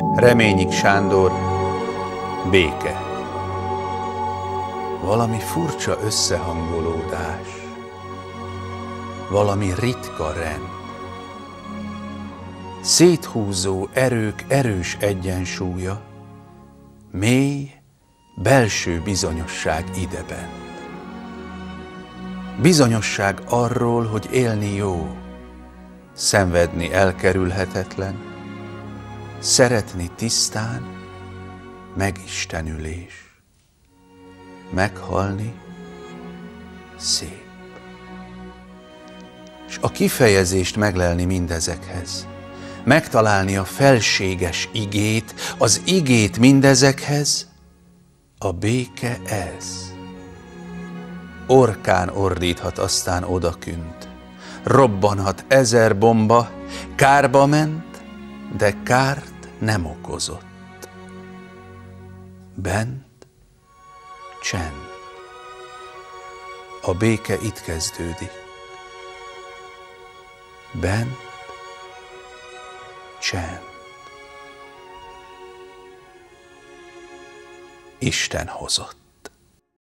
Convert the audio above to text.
Reményik Sándor, béke. Valami furcsa összehangolódás, valami ritka rend. Széthúzó erők erős egyensúlya, mély, belső bizonyosság ideben. Bizonyosság arról, hogy élni jó, szenvedni elkerülhetetlen, szeretni tisztán, megistenülés, meghalni szép. És a kifejezést meglelni mindezekhez, megtalálni a felséges igét, az igét mindezekhez, a béke ez. Orkán ordíthat aztán odakünt, robbanhat ezer bomba, kárba ment, de kárt nem okozott. Bent csend. A béke itt kezdődik. Bent csend. Isten hozott.